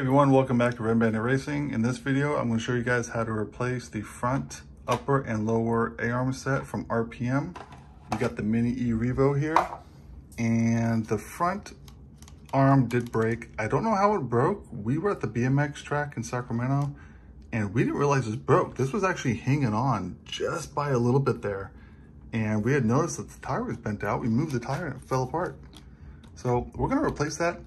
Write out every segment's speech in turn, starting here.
everyone, welcome back to Red Bandit Racing. In this video, I'm going to show you guys how to replace the front, upper, and lower A-arm set from RPM. We got the Mini E Revo here, and the front arm did break. I don't know how it broke. We were at the BMX track in Sacramento, and we didn't realize it broke. This was actually hanging on just by a little bit there, and we had noticed that the tire was bent out. We moved the tire and it fell apart. So we're going to replace that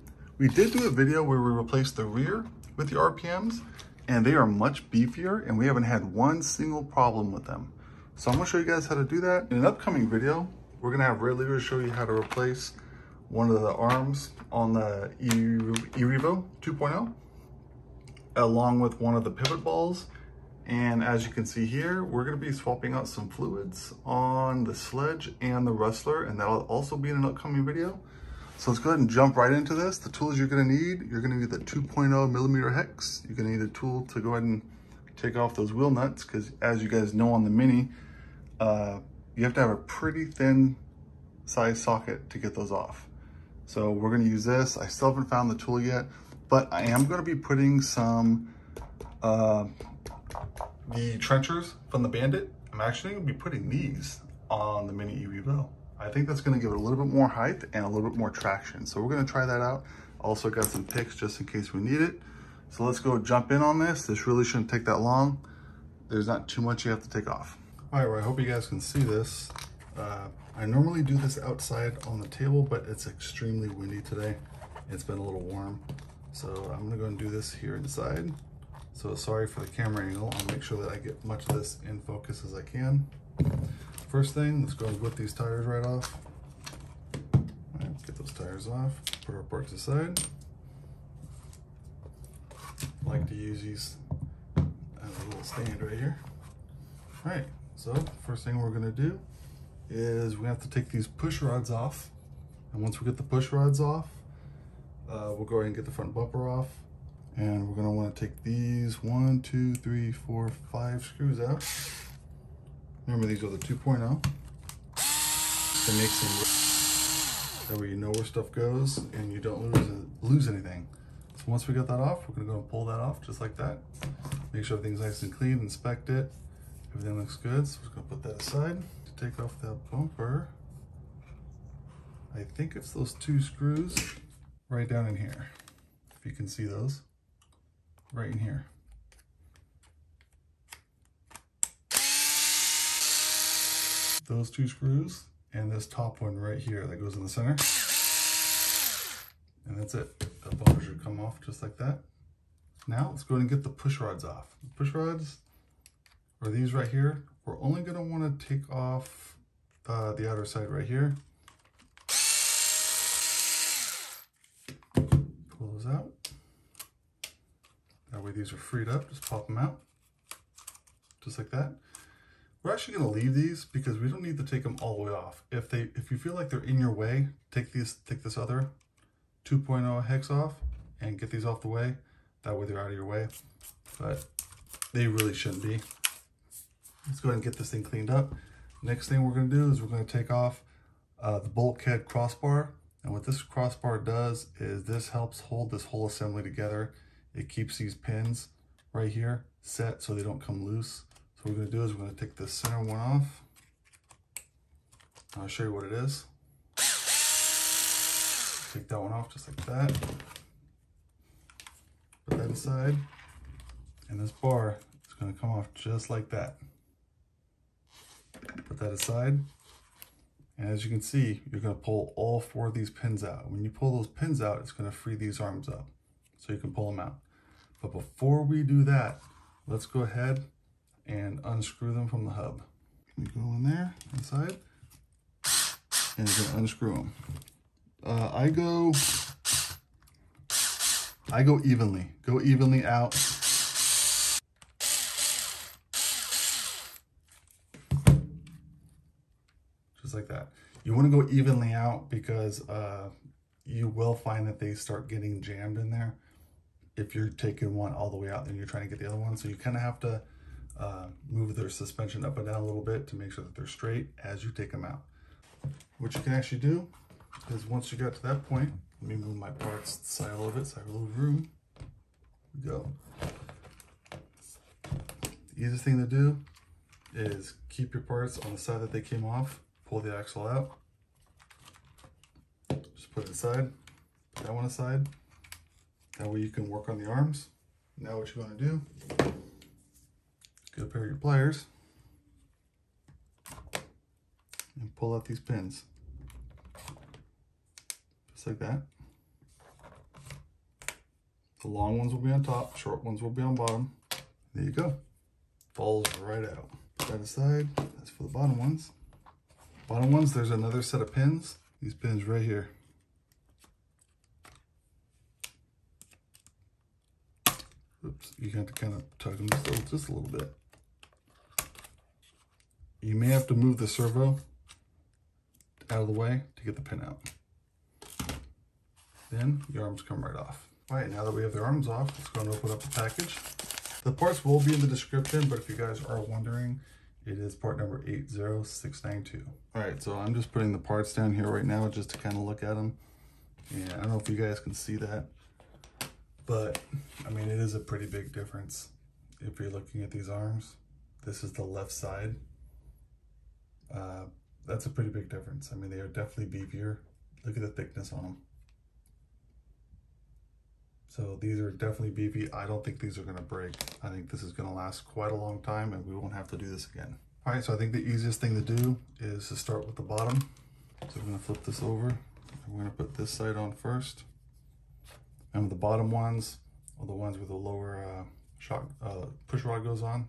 we did do a video where we replaced the rear with the RPMs and they are much beefier and we haven't had one single problem with them. So I'm gonna show you guys how to do that. In an upcoming video, we're gonna have Red Leader show you how to replace one of the arms on the eRevo 2.0 along with one of the pivot balls. And as you can see here, we're gonna be swapping out some fluids on the sledge and the Rustler and that'll also be in an upcoming video. So let's go ahead and jump right into this. The tools you're gonna need, you're gonna need the 2.0 millimeter hex. You're gonna need a tool to go ahead and take off those wheel nuts because as you guys know on the Mini, uh, you have to have a pretty thin size socket to get those off. So we're gonna use this. I still haven't found the tool yet, but I am gonna be putting some, uh, the trenchers from the Bandit. I'm actually gonna be putting these on the Mini e-Revo. I think that's gonna give it a little bit more height and a little bit more traction. So we're gonna try that out. Also got some picks just in case we need it. So let's go jump in on this. This really shouldn't take that long. There's not too much you have to take off. All right, well, I hope you guys can see this. Uh, I normally do this outside on the table, but it's extremely windy today. It's been a little warm. So I'm gonna go and do this here inside. So sorry for the camera angle. I'll make sure that I get much of this in focus as I can. First thing, let's go whip these tires right off. Right, get those tires off, put our parts aside. like to use these as a little stand right here. All right, so first thing we're gonna do is we have to take these push rods off. And once we get the push rods off, uh, we'll go ahead and get the front bumper off. And we're gonna wanna take these one, two, three, four, five screws out. Remember these are the 2.0. To make some, that way you know where stuff goes and you don't lose, lose anything. So once we get that off, we're gonna go and pull that off just like that. Make sure everything's nice and clean, inspect it. Everything looks good, so we're gonna put that aside. To take off that bumper, I think it's those two screws right down in here. If you can see those, right in here. Those two screws and this top one right here that goes in the center. And that's it. The bumper should come off just like that. Now let's go ahead and get the push rods off. The push rods are these right here. We're only going to want to take off the outer side right here. Pull those out. That way these are freed up. Just pop them out. Just like that. We're actually going to leave these because we don't need to take them all the way off. If they, if you feel like they're in your way, take these, take this other 2.0 hex off and get these off the way. That way they're out of your way, but they really shouldn't be. Let's go ahead and get this thing cleaned up. Next thing we're going to do is we're going to take off uh, the bulkhead crossbar. And what this crossbar does is this helps hold this whole assembly together. It keeps these pins right here set so they don't come loose. So what we're gonna do is we're gonna take the center one off. I'll show you what it is. Take that one off just like that. Put that aside. And this bar is gonna come off just like that. Put that aside. And as you can see, you're gonna pull all four of these pins out. When you pull those pins out, it's gonna free these arms up so you can pull them out. But before we do that, let's go ahead and unscrew them from the hub. We go in there inside and you're gonna unscrew them. Uh, I go, I go evenly, go evenly out. Just like that. You wanna go evenly out because uh, you will find that they start getting jammed in there if you're taking one all the way out and you're trying to get the other one. So you kind of have to uh, move their suspension up and down a little bit to make sure that they're straight as you take them out. What you can actually do is once you get to that point, let me move my parts side a little bit so I have a little room. we go. The easiest thing to do is keep your parts on the side that they came off, pull the axle out, just put it aside, put that one aside. That way you can work on the arms. Now what you're gonna do, a pair of your pliers and pull out these pins. Just like that. The long ones will be on top, short ones will be on bottom. There you go. Falls right out. Put that aside. That's for the bottom ones. Bottom ones, there's another set of pins. These pins right here. Oops, you have to kind of tug them just a little bit. You may have to move the servo out of the way to get the pin out. Then your arms come right off. All right, now that we have the arms off, let's go and open up the package. The parts will be in the description, but if you guys are wondering, it is part number 80692. All right, so I'm just putting the parts down here right now just to kind of look at them. And I don't know if you guys can see that, but I mean, it is a pretty big difference. If you're looking at these arms, this is the left side. Uh, that's a pretty big difference. I mean, they are definitely beefier. Look at the thickness on them. So these are definitely beefy. I don't think these are gonna break. I think this is gonna last quite a long time and we won't have to do this again. All right, so I think the easiest thing to do is to start with the bottom. So I'm gonna flip this over. I'm gonna put this side on first. And the bottom ones are the ones where the lower uh, shock, uh, push rod goes on,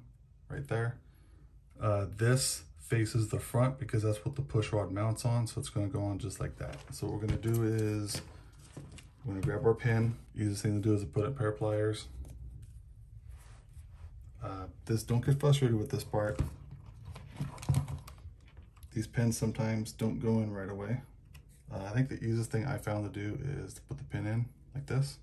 right there. Uh, this faces the front because that's what the push rod mounts on. So it's gonna go on just like that. So what we're gonna do is we're gonna grab our pin. Easiest thing to do is to put a pair of pliers. Uh, this, don't get frustrated with this part. These pins sometimes don't go in right away. Uh, I think the easiest thing I found to do is to put the pin in like this.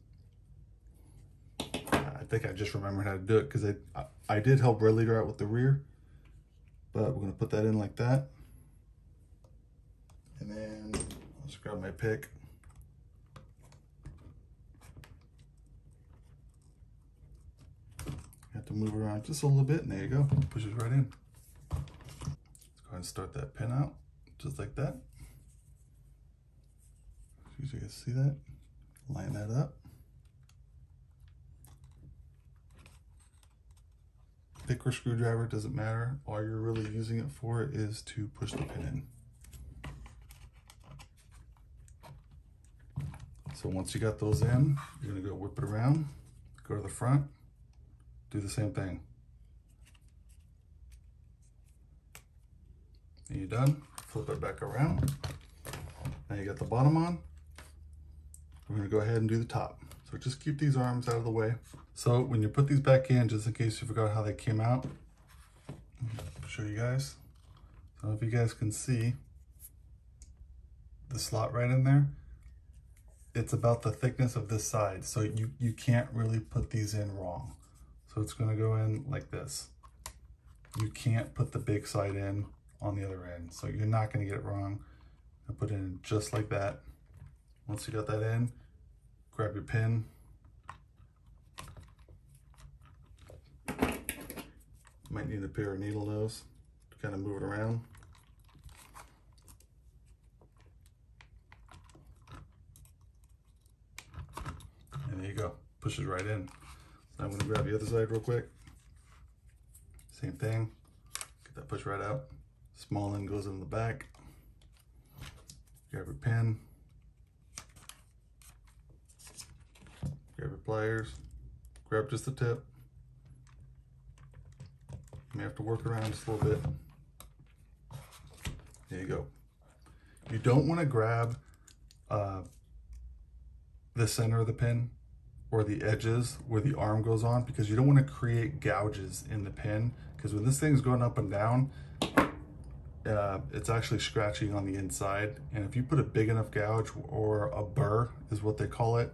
Uh, I think I just remembered how to do it because I, I, I did help Red Leader out with the rear, but we're gonna put that in like that. And then let's grab my pick have to move around just a little bit and there you go, pushes right in. Let's go ahead and start that pin out, just like that. You guys see that? Line that up. Or screwdriver, doesn't matter. All you're really using it for is to push the pin in. So once you got those in, you're gonna go whip it around, go to the front, do the same thing. And you're done, flip it back around. Now you got the bottom on. We're gonna go ahead and do the top. So just keep these arms out of the way. So when you put these back in, just in case you forgot how they came out, I'll show you guys. So if you guys can see the slot right in there, it's about the thickness of this side. So you, you can't really put these in wrong. So it's gonna go in like this. You can't put the big side in on the other end. So you're not gonna get it wrong. I put it in just like that. Once you got that in, grab your pin. Might need a pair of needle nose to kind of move it around. And there you go, pushes right in. I'm gonna grab the other side real quick. Same thing, get that push right out. Small end goes in the back. Grab your pin. Grab your pliers. Grab just the tip. You may have to work around just a little bit. There you go. You don't want to grab uh, the center of the pin or the edges where the arm goes on because you don't want to create gouges in the pin because when this thing's going up and down, uh, it's actually scratching on the inside. And if you put a big enough gouge or a burr is what they call it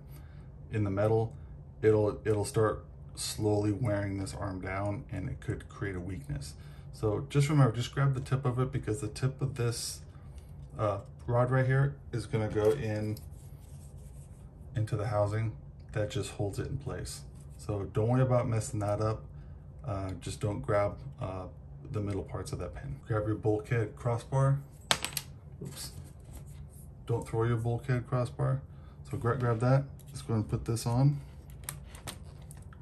in the metal, it'll, it'll start slowly wearing this arm down and it could create a weakness. So just remember, just grab the tip of it because the tip of this uh, rod right here is gonna go in into the housing that just holds it in place. So don't worry about messing that up. Uh, just don't grab uh, the middle parts of that pin. Grab your bulkhead crossbar. Oops. Don't throw your bulkhead crossbar. So grab, grab that. Let's go and put this on.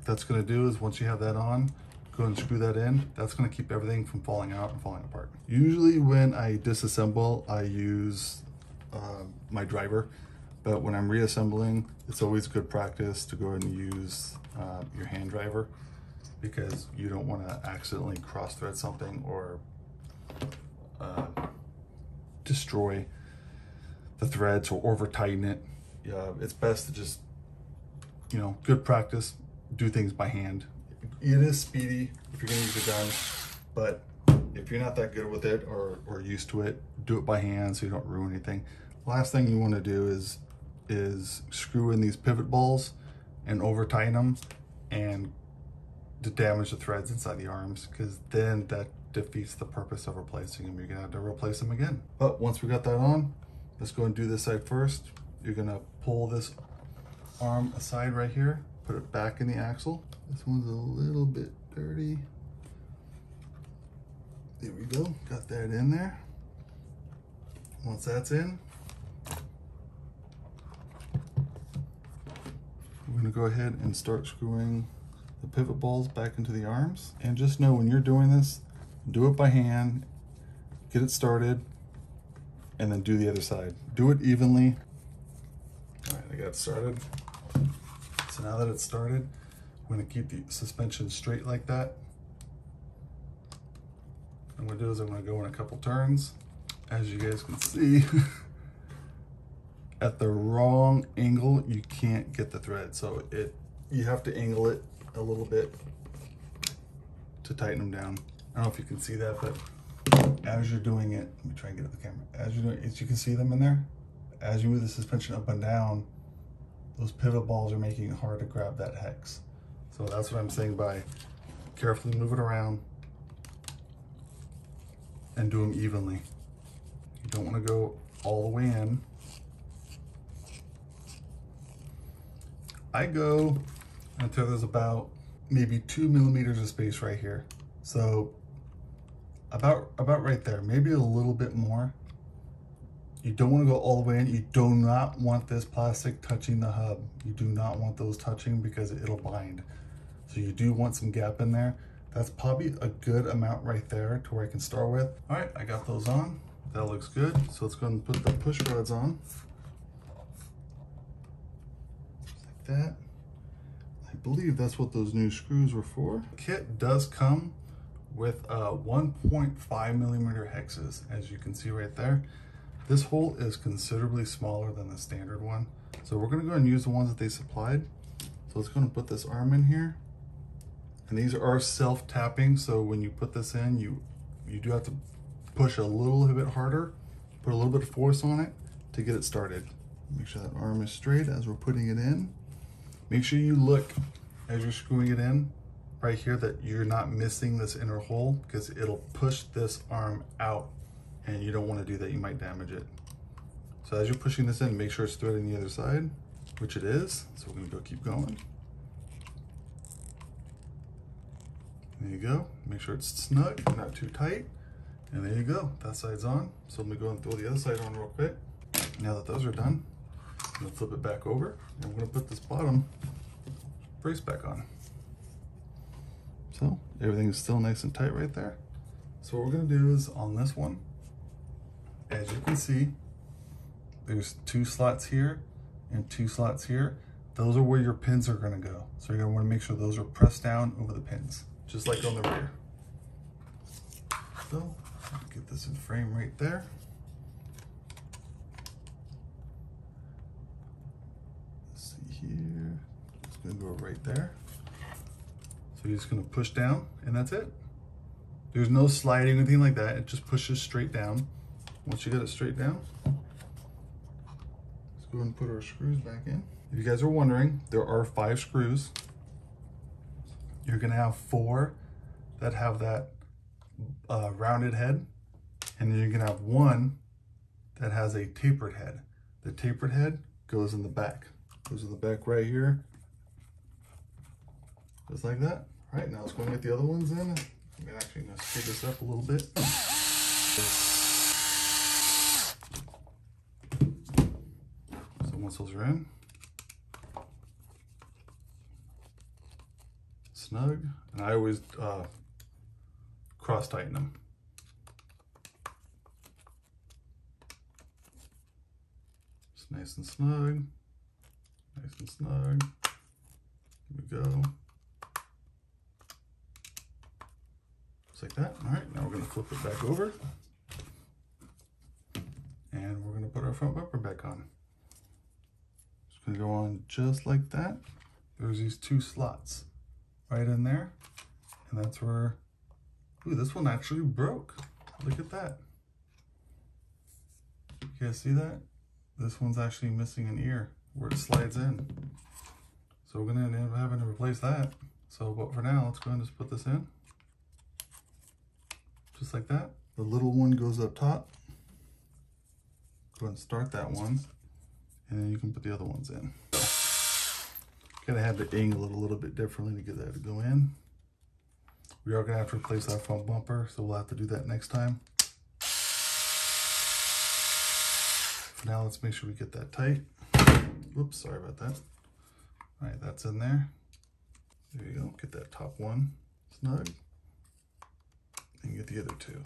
That's gonna do is once you have that on, go and screw that in. That's gonna keep everything from falling out and falling apart. Usually when I disassemble, I use uh, my driver, but when I'm reassembling, it's always good practice to go and use uh, your hand driver because you don't wanna accidentally cross thread something or uh, destroy the threads or over tighten it. It's best to just, you know, good practice, do things by hand it is speedy if you're gonna use a gun, but if you're not that good with it or, or used to it, do it by hand so you don't ruin anything. Last thing you wanna do is, is screw in these pivot balls and over tighten them and to damage the threads inside the arms because then that defeats the purpose of replacing them. You're gonna have to replace them again. But once we got that on, let's go and do this side first. You're gonna pull this arm aside right here, put it back in the axle. This one's a little bit dirty. There we go, got that in there. Once that's in, we're gonna go ahead and start screwing the pivot balls back into the arms. And just know when you're doing this, do it by hand, get it started, and then do the other side. Do it evenly. All right, I got started. So now that it's started, I'm gonna keep the suspension straight like that. What I'm gonna do is I'm gonna go in a couple turns. As you guys can see, at the wrong angle, you can't get the thread. So it, you have to angle it a little bit to tighten them down. I don't know if you can see that, but as you're doing it, let me try and get at the camera. As you're doing it, you can see them in there. As you move the suspension up and down, those pivot balls are making it hard to grab that hex. So that's what I'm saying by carefully move it around and do them evenly. You don't want to go all the way in. I go until there's about maybe two millimeters of space right here. So about, about right there, maybe a little bit more. You don't want to go all the way in. You do not want this plastic touching the hub. You do not want those touching because it'll bind. So you do want some gap in there. That's probably a good amount right there to where I can start with. All right, I got those on. That looks good. So let's go and put the push rods on. Just like that. I believe that's what those new screws were for. Kit does come with uh, 1.5 millimeter hexes, as you can see right there. This hole is considerably smaller than the standard one. So we're gonna go and use the ones that they supplied. So it's gonna put this arm in here. And these are self-tapping, so when you put this in, you, you do have to push a little bit harder, put a little bit of force on it to get it started. Make sure that arm is straight as we're putting it in. Make sure you look as you're screwing it in right here that you're not missing this inner hole because it'll push this arm out and you don't want to do that. You might damage it. So as you're pushing this in, make sure it's threading the other side, which it is. So we're gonna go keep going. There you go. Make sure it's snug, not too tight. And there you go. That side's on. So let me go and throw the other side on real quick. Now that those are done, I'm gonna flip it back over and we're gonna put this bottom brace back on. So everything is still nice and tight right there. So what we're gonna do is on this one, as you can see, there's two slots here and two slots here. Those are where your pins are gonna go. So you're gonna wanna make sure those are pressed down over the pins just like on the rear. So, get this in frame right there. Let's see here, it's gonna go right there. So you're just gonna push down and that's it. There's no sliding or anything like that. It just pushes straight down. Once you get it straight down, let's go ahead and put our screws back in. If you guys are wondering, there are five screws you're gonna have four that have that uh, rounded head, and then you're gonna have one that has a tapered head. The tapered head goes in the back. Goes in the back right here. Just like that. All right, now let's go and get the other ones in. I'm actually gonna speed this up a little bit. Are in, snug, and I always uh, cross tighten them. It's nice and snug, nice and snug. Here we go. Just like that. All right, now we're gonna flip it back over. And we're gonna put our front bumper back on. Gonna go on just like that. There's these two slots right in there. And that's where, ooh, this one actually broke. Look at that. You guys see that? This one's actually missing an ear where it slides in. So we're gonna end up having to replace that. So, but for now, let's go ahead and just put this in. Just like that. The little one goes up top. Go ahead and start that one. And then you can put the other ones in. Gotta have to angle it a little bit differently to get that to go in. We are gonna have to replace our front bumper, so we'll have to do that next time. For now, let's make sure we get that tight. Whoops, sorry about that. All right, that's in there. There you go, get that top one snug. And get the other two.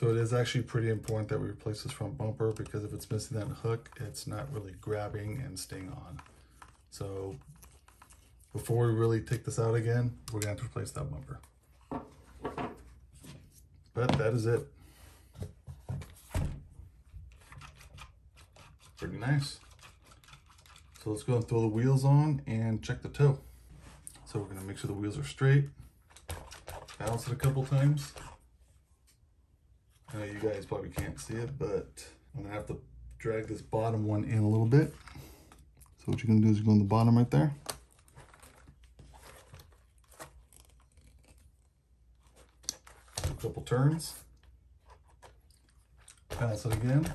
So it is actually pretty important that we replace this front bumper because if it's missing that hook, it's not really grabbing and staying on. So before we really take this out again, we're gonna have to replace that bumper. But that is it. Pretty nice. So let's go and throw the wheels on and check the toe. So we're gonna make sure the wheels are straight. Balance it a couple times. Know you guys probably can't see it, but I'm gonna have to drag this bottom one in a little bit. So what you're gonna do is go on the bottom right there. A couple turns. Pass it again.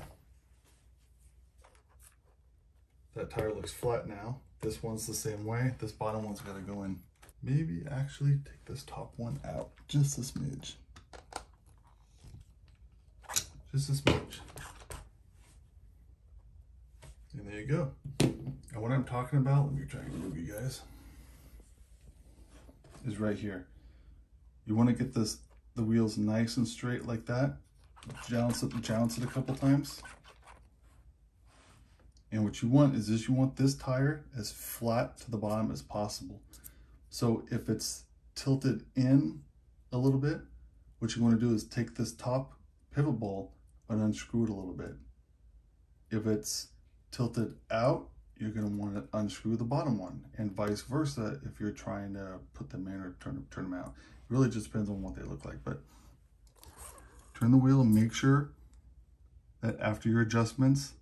That tire looks flat now. This one's the same way. This bottom one's gotta go in. Maybe actually take this top one out just a smidge. Just a smidge. And there you go. And what I'm talking about, let me try and move you guys, is right here. You want to get this the wheels nice and straight like that. Jounce it, jounce it a couple times. And what you want is this, you want this tire as flat to the bottom as possible. So if it's tilted in a little bit, what you want to do is take this top pivot ball and unscrew it a little bit. If it's tilted out, you're going to want to unscrew the bottom one and vice versa if you're trying to put them in or turn, turn them out. It really just depends on what they look like, but turn the wheel and make sure that after your adjustments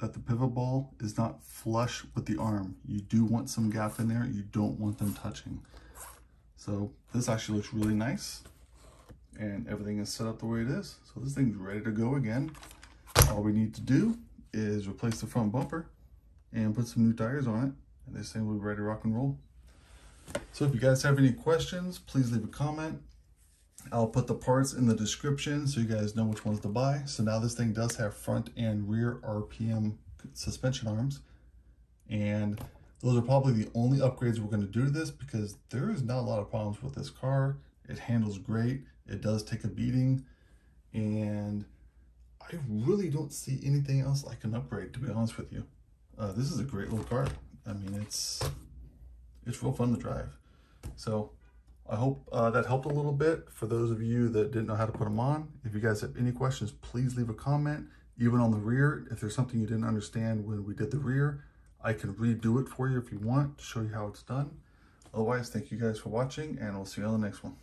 that the pivot ball is not flush with the arm. You do want some gap in there. You don't want them touching. So this actually looks really nice and everything is set up the way it is. So this thing's ready to go again. All we need to do is replace the front bumper and put some new tires on it. And this thing will be ready to rock and roll. So if you guys have any questions, please leave a comment. I'll put the parts in the description so you guys know which ones to buy. So now this thing does have front and rear RPM suspension arms. And those are probably the only upgrades we're going to do to this because there is not a lot of problems with this car. It handles great. It does take a beating. And I really don't see anything else I can upgrade, to be honest with you. Uh, this is a great little car. I mean, it's it's real fun to drive. So I hope uh, that helped a little bit for those of you that didn't know how to put them on. If you guys have any questions, please leave a comment. Even on the rear, if there's something you didn't understand when we did the rear, I can redo it for you if you want to show you how it's done. Otherwise, thank you guys for watching and we'll see you on the next one.